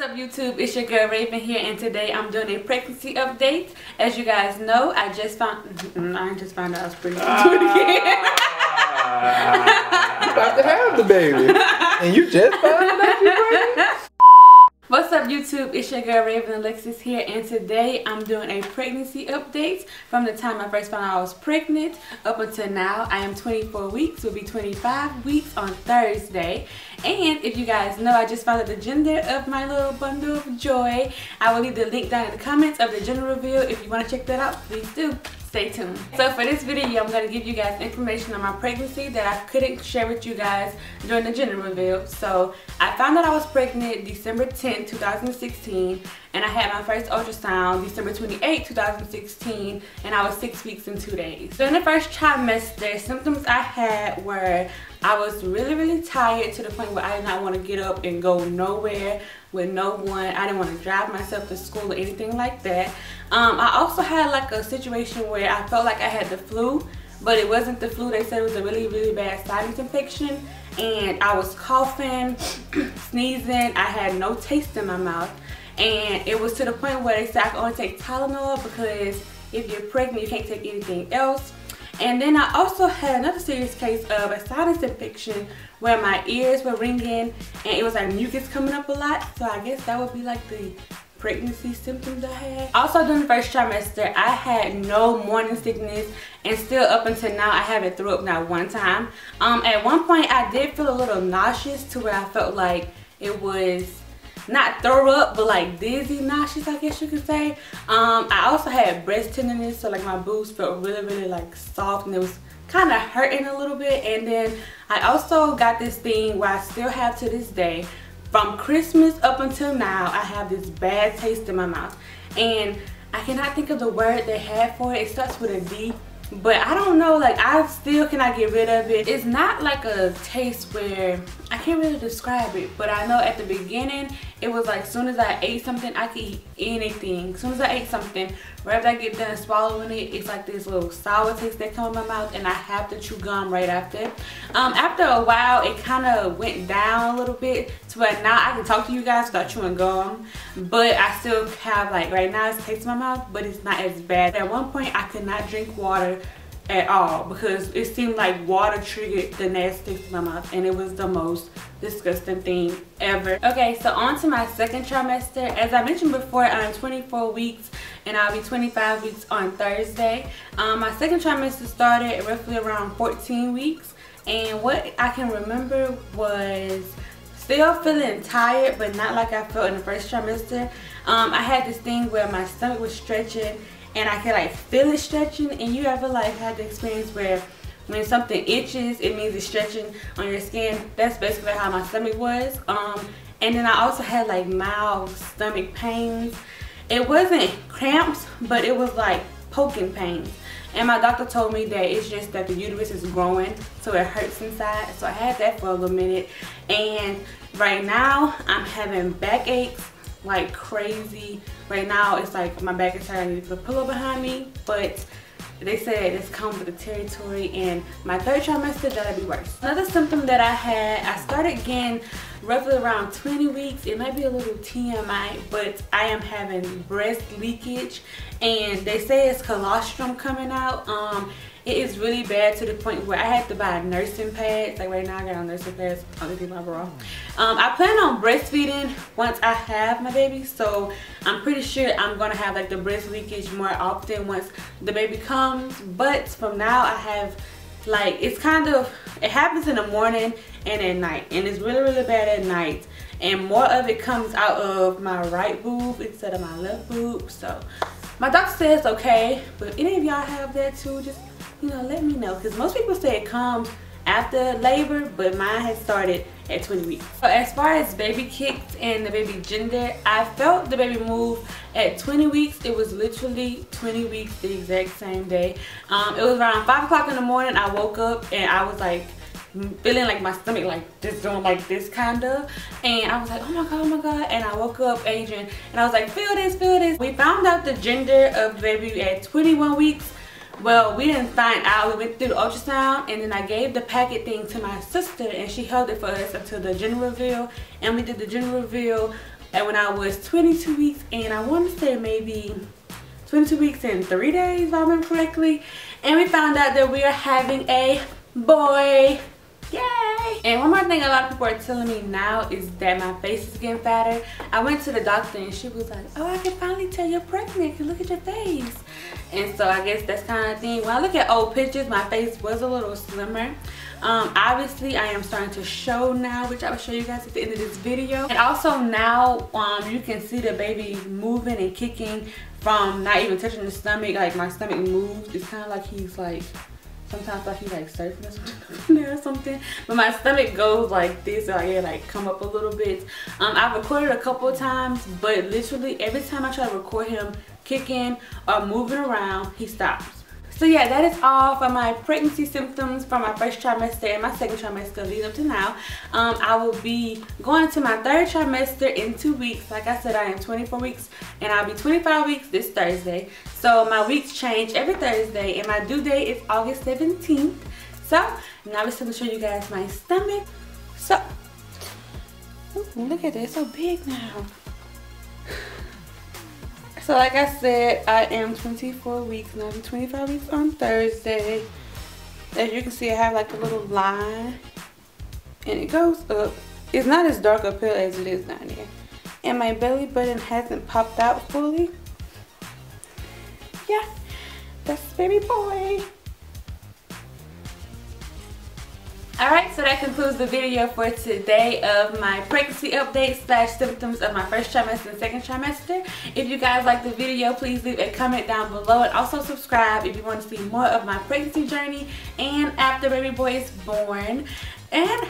What's up YouTube? It's your girl Rayven here and today I'm doing a pregnancy update. As you guys know, I just found, I just found out I was pregnant. Uh, you about to have the baby and you just found out you're pregnant? What's up YouTube? It's your girl Rayven Alexis here and today I'm doing a pregnancy update from the time I first found out I was pregnant up until now. I am 24 weeks, will be 25 weeks on Thursday. And if you guys know, I just found out the gender of my little bundle of joy. I will leave the link down in the comments of the gender reveal. If you want to check that out, please do stay tuned. So for this video, I'm going to give you guys information on my pregnancy that I couldn't share with you guys during the gender reveal. So I found out I was pregnant December 10, 2016 and I had my first ultrasound December 28, 2016 and I was six weeks and two days. So in the first trimester, symptoms I had were I was really, really tired to the point where I did not want to get up and go nowhere with no one. I didn't want to drive myself to school or anything like that. Um, I also had like a situation where I felt like I had the flu, but it wasn't the flu. They said it was a really, really bad sinus infection and I was coughing, sneezing. I had no taste in my mouth and it was to the point where they said I could only take Tylenol because if you're pregnant you can't take anything else and then I also had another serious case of a sinus infection where my ears were ringing and it was like mucus coming up a lot so I guess that would be like the pregnancy symptoms I had. Also during the first trimester, I had no morning sickness and still up until now I haven't threw up not one time. Um, at one point I did feel a little nauseous to where I felt like it was not throw up but like dizzy. Nauseous I guess you could say um I also had breast tenderness so like my boobs felt really really like soft and it was kind of hurting a little bit. And then I also got this thing where I still have to this day from Christmas up until now I have this bad taste in my mouth. And I cannot think of the word they had for it. It starts with a D but I don't know like I still cannot get rid of it. It's not like a taste where can't really describe it but I know at the beginning it was like soon as I ate something I could eat anything. As soon as I ate something right after I get done swallowing it it's like this little sour taste that comes in my mouth and I have to chew gum right after. Um, after a while it kind of went down a little bit to where now I can talk to you guys without chewing gum but I still have like right now it's taste in my mouth but it's not as bad. At one point I could not drink water at all because it seemed like water triggered the nasty taste in my mouth and it was the most disgusting thing ever. Okay, so on to my second trimester. As I mentioned before, I'm 24 weeks and I'll be 25 weeks on Thursday. Um, my second trimester started roughly around 14 weeks and what I can remember was still feeling tired but not like I felt in the first trimester. Um, I had this thing where my stomach was stretching and I could like feel it stretching. And you ever like had the experience where when something itches it means it's stretching on your skin? That's basically how my stomach was. Um and then I also had like mild stomach pains. It wasn't cramps but it was like poking pains. And my doctor told me that it's just that the uterus is growing so it hurts inside. So I had that for a little minute. And right now I'm having backaches like crazy. Right now, it's like my back is tired, I need to put a pillow behind me, but they said it's come with the territory and my third trimester that'll be worse. Another symptom that i had i started again roughly around 20 weeks. It might be a little tmi but i am having breast leakage and they say it's colostrum coming out. Um it is really bad to the point where I had to buy nursing pads. Like right now I got on nursing pads underneath my bra. Um, I plan on breastfeeding once I have my baby. So I'm pretty sure I'm going to have like the breast leakage more often once the baby comes. But from now I have like it's kind of it happens in the morning and at night and it's really really bad at night and more of it comes out of my right boob instead of my left boob so my doctor says okay but any of y'all have that too just you know, let me know. Because most people say it comes after labor, but mine has started at 20 weeks. So as far as baby kicks and the baby gender, I felt the baby move at 20 weeks. It was literally 20 weeks the exact same day. Um, it was around 5 o'clock in the morning. I woke up and I was like, feeling like my stomach like just doing like this kind of and I was like oh my god oh my god and I woke up Adrian and I was like feel this feel this we found out the gender of the baby at 21 weeks well, we didn't find out. We went through the ultrasound and then I gave the packet thing to my sister and she held it for us until the gender reveal. And we did the gender reveal and when I was 22 weeks and I want to say maybe 22 weeks and three days if I remember correctly and we found out that we are having a boy Yay! And one more thing a lot of people are telling me now is that my face is getting fatter. I went to the doctor and she was like, oh, I can finally tell you're pregnant because look at your face. And so I guess that's kind of thing. When I look at old pictures, my face was a little slimmer. Um, obviously, I am starting to show now, which I will show you guys at the end of this video. And also now, um, you can see the baby moving and kicking from not even touching the stomach. Like my stomach moves. It's kind of like he's like sometimes like he's like surfing or something but my stomach goes like this so I like come up a little bit. Um I've recorded a couple times but literally every time I try to record him kicking or moving around he stops so yeah, that is all for my pregnancy symptoms from my first trimester and my second trimester leading up to now. Um, I will be going into my third trimester in two weeks. Like I said, I am 24 weeks and I'll be 25 weeks this Thursday. So my weeks change every Thursday and my due date is August 17th. So now it's time to show you guys my stomach. So, ooh, look at that, it's so big now. So like I said, I am 24 weeks and I'll be 25 weeks on Thursday. As you can see, I have like a little line and it goes up. It's not as dark up here as it is down here. And my belly button hasn't popped out fully. Yeah, that's baby boy. Alright, so that concludes the video for today of my pregnancy update slash symptoms of my first trimester and second trimester. If you guys like the video, please leave a comment down below and also subscribe if you want to see more of my pregnancy journey and after baby boy is born. And